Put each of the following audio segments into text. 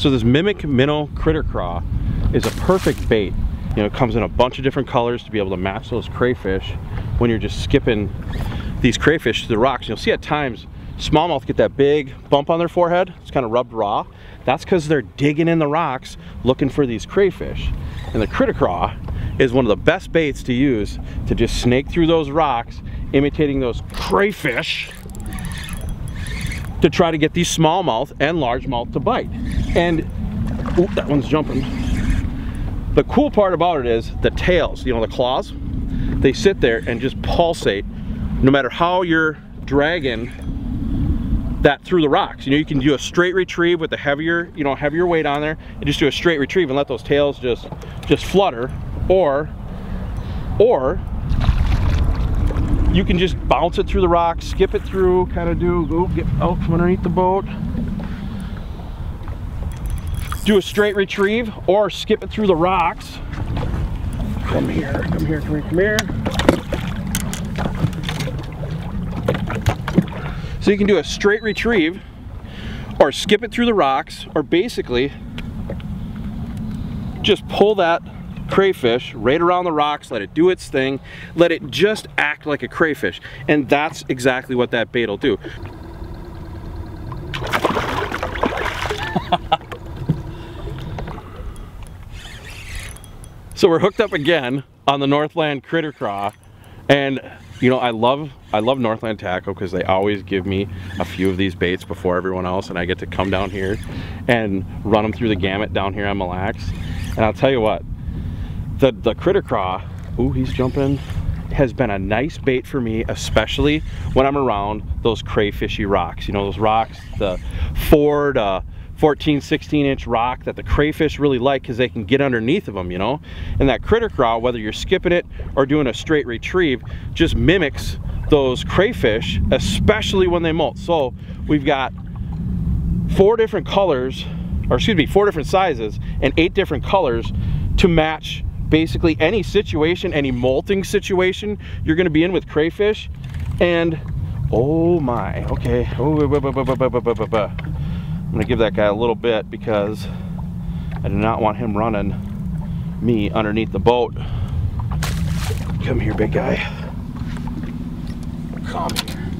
So this Mimic Minnow Critter Craw is a perfect bait. You know, it comes in a bunch of different colors to be able to match those crayfish when you're just skipping these crayfish to the rocks. You'll see at times smallmouth get that big bump on their forehead. It's kind of rubbed raw. That's because they're digging in the rocks looking for these crayfish. And the Critter Craw is one of the best baits to use to just snake through those rocks, imitating those crayfish to try to get these smallmouth and largemouth to bite. And, ooh, that one's jumping. The cool part about it is the tails, you know, the claws, they sit there and just pulsate no matter how you're dragging that through the rocks. You know, you can do a straight retrieve with a heavier, you know, heavier weight on there and just do a straight retrieve and let those tails just, just flutter. Or, or you can just bounce it through the rocks, skip it through, kind of do, go get out from underneath the boat. Do a straight retrieve or skip it through the rocks. Come here, come here, come here, come here. So you can do a straight retrieve or skip it through the rocks or basically just pull that crayfish right around the rocks, let it do its thing, let it just act like a crayfish. And that's exactly what that bait will do. so we're hooked up again on the Northland Critter Craw and you know, I love I love Northland Tackle because they always give me a few of these baits before everyone else and I get to come down here and run them through the gamut down here on Mille Lacs. And I'll tell you what, the, the Critter Craw, ooh, he's jumping, has been a nice bait for me, especially when I'm around those crayfishy rocks. You know, those rocks, the Ford, uh, 14, 16 inch rock that the crayfish really like because they can get underneath of them, you know? And that critter craw, whether you're skipping it or doing a straight retrieve, just mimics those crayfish, especially when they molt. So we've got four different colors, or excuse me, four different sizes and eight different colors to match basically any situation, any molting situation you're gonna be in with crayfish. And oh my, okay. Oh, I'm gonna give that guy a little bit because I do not want him running me underneath the boat. Come here, big guy. Come here.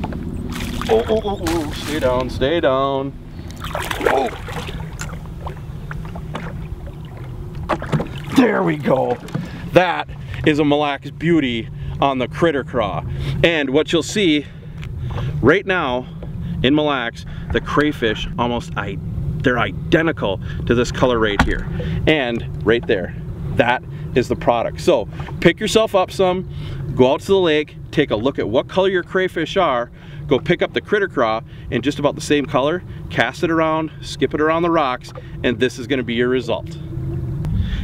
Oh, oh, oh, oh, stay down, stay down. Oh. There we go. That is a Mille Lacs beauty on the critter craw. And what you'll see right now in Mille Lacs, the crayfish almost, they're identical to this color right here. And right there, that is the product. So pick yourself up some, go out to the lake, take a look at what color your crayfish are, go pick up the critter craw in just about the same color, cast it around, skip it around the rocks, and this is gonna be your result.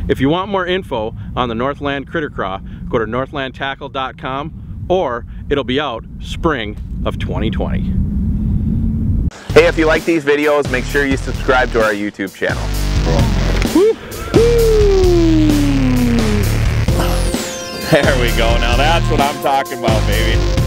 If you want more info on the Northland Critter Craw, go to northlandtackle.com or it'll be out spring of 2020. Hey, if you like these videos, make sure you subscribe to our YouTube channel. There we go. Now that's what I'm talking about, baby.